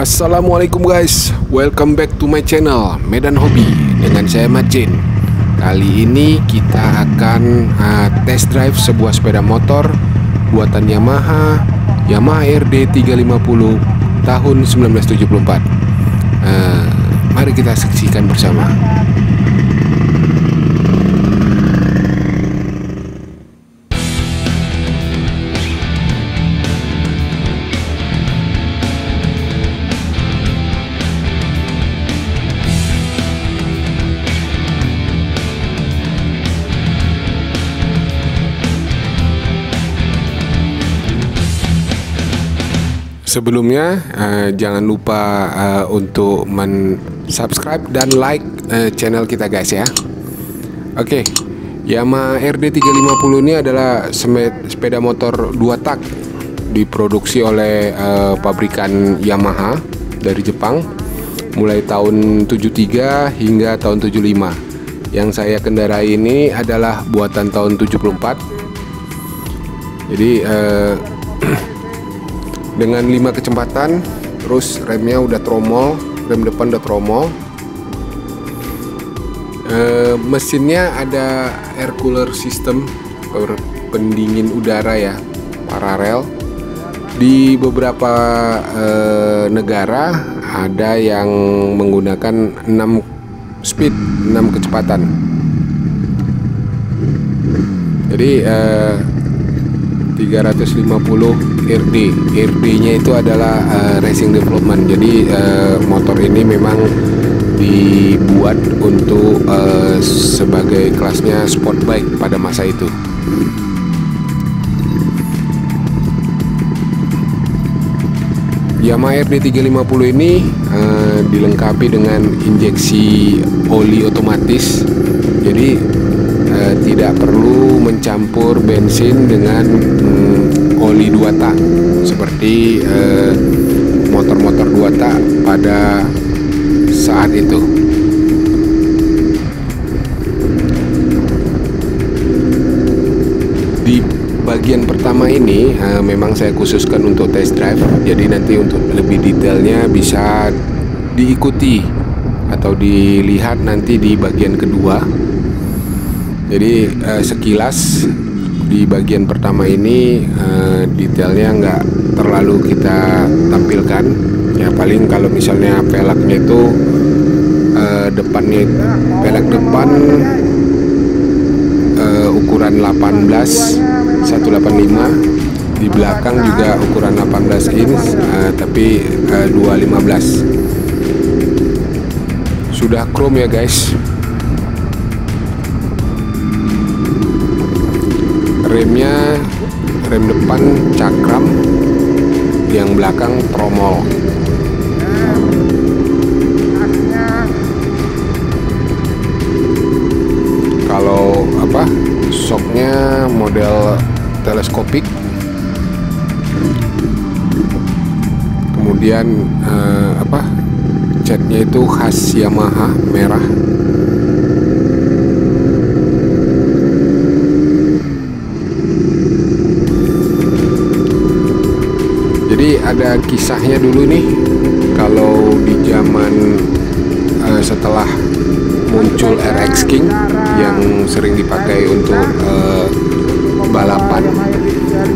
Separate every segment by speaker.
Speaker 1: Assalamualaikum guys, welcome back to my channel Medan Hobi dengan saya Majin. Kali ini kita akan uh, test drive sebuah sepeda motor buatan Yamaha Yamaha RD 350 tahun 1974. Uh, mari kita saksikan bersama. Sebelumnya uh, jangan lupa uh, untuk men-subscribe dan like uh, channel kita guys ya. Oke. Okay. Yamaha RD 350 ini adalah sepeda motor dua tak diproduksi oleh uh, pabrikan Yamaha dari Jepang mulai tahun 73 hingga tahun 75. Yang saya kendarai ini adalah buatan tahun 74. Jadi uh, dengan 5 kecepatan terus remnya udah tromol rem depan udah tromol. E, mesinnya ada air cooler system pendingin udara ya paralel. Di beberapa e, negara ada yang menggunakan 6 speed 6 kecepatan. Jadi e, 350 RD RD nya itu adalah uh, racing development. Jadi uh, motor ini memang dibuat untuk uh, sebagai kelasnya sport bike pada masa itu. Yamaha RD 350 ini uh, dilengkapi dengan injeksi oli otomatis. Jadi uh, tidak perlu mencampur bensin dengan um, oli dua tak. Seperti motor-motor uh, dua tak pada saat itu. Di bagian pertama ini uh, memang saya khususkan untuk test drive, jadi nanti untuk lebih detailnya bisa diikuti atau dilihat nanti di bagian kedua jadi uh, sekilas di bagian pertama ini uh, detailnya nggak terlalu kita tampilkan. Ya paling kalau misalnya velgnya itu uh, depannya velg depan uh, ukuran 18 185 di belakang juga ukuran 18 inch uh, tapi uh, 215 sudah chrome ya guys rem depan cakram yang belakang tromol. Kalau apa shocknya model teleskopik. Kemudian eh, apa catnya itu khas Yamaha merah ada kisahnya dulu nih. Kalau di zaman uh, setelah muncul RX King yang sering dipakai untuk uh, balapan.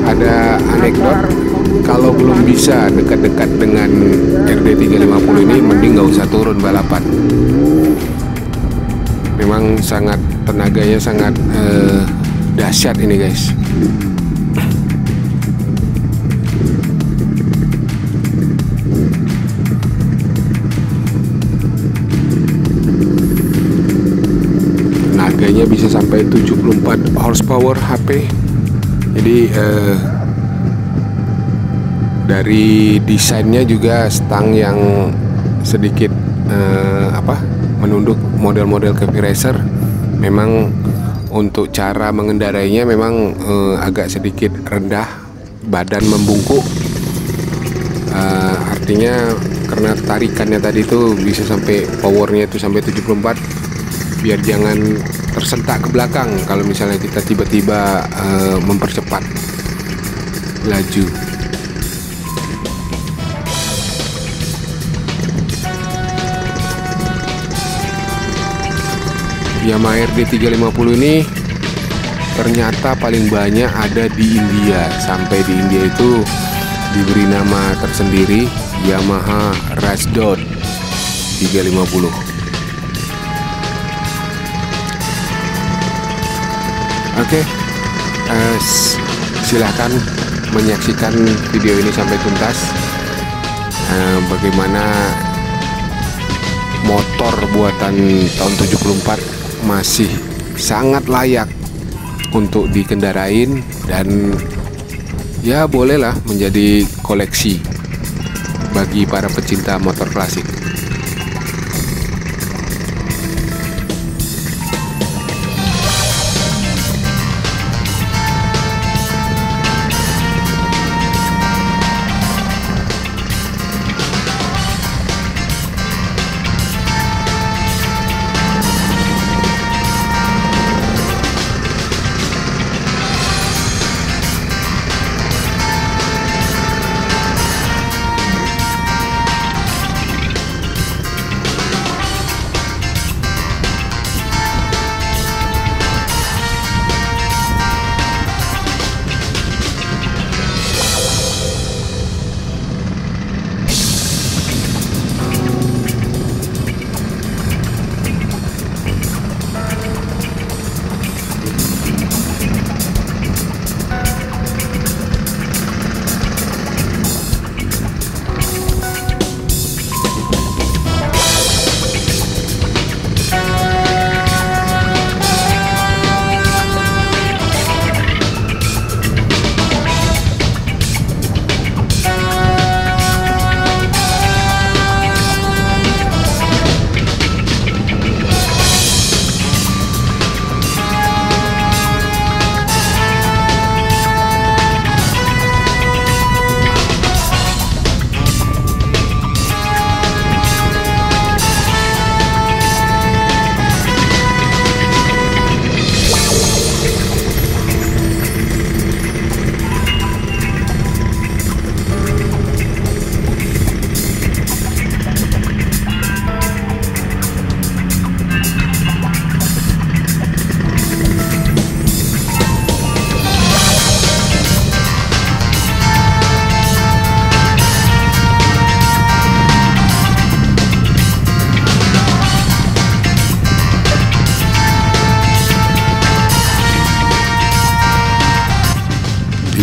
Speaker 1: Ada anekdot kalau belum bisa dekat-dekat dengan RD 350 ini mending nggak usah turun balapan. Memang sangat tenaganya sangat uh, dahsyat ini guys sampai 74 horsepower HP jadi eh, dari desainnya juga stang yang sedikit eh, apa menunduk model-model Cafe Racer. Memang untuk cara mengendarainya memang eh, agak sedikit rendah badan membungkuk. Eh, artinya karena tarikannya tadi itu bisa sampai powernya itu sampai 74 biar jangan tersentak ke belakang kalau misalnya kita tiba-tiba uh, mempercepat laju. Yamaha RD350 ini ternyata paling banyak ada di India. Sampai di India itu diberi nama tersendiri Yamaha Rasdod 350 Oke uh, silahkan menyaksikan video ini sampai tuntas uh, bagaimana motor buatan tahun 74 masih sangat layak untuk dikendarain dan ya bolehlah menjadi koleksi bagi para pecinta motor klasik.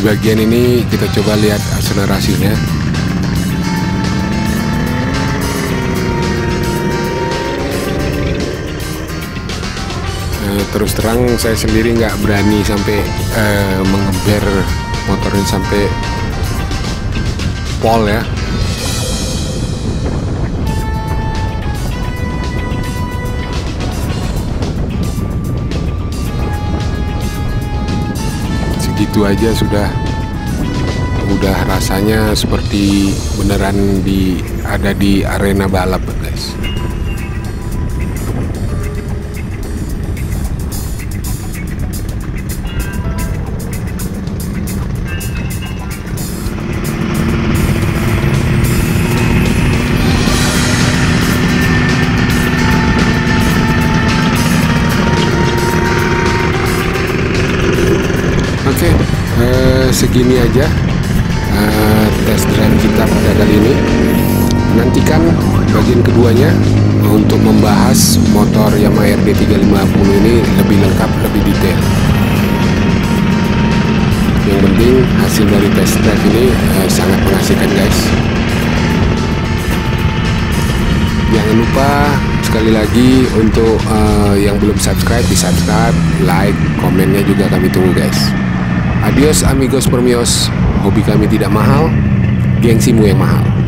Speaker 1: Bagian ini kita coba lihat akselerasinya. Eh, terus terang saya sendiri nggak berani sampai uh, mengeber motor ini sampai pol ya itu aja sudah. Udah rasanya seperti beneran di ada di arena balap guys segini aja. Uh, test drive kita pada kali ini. Nantikan bagian keduanya untuk membahas motor Yamaha RD 350 ini lebih lengkap lebih detail. Yang penting hasil dari test drive ini uh, sangat mengasihkan guys. Jangan lupa sekali lagi untuk uh, yang belum subscribe di subscribe like komennya juga kami tunggu guys Adios amigos permios, hobi kami tidak mahal, gengsimu yang mahal.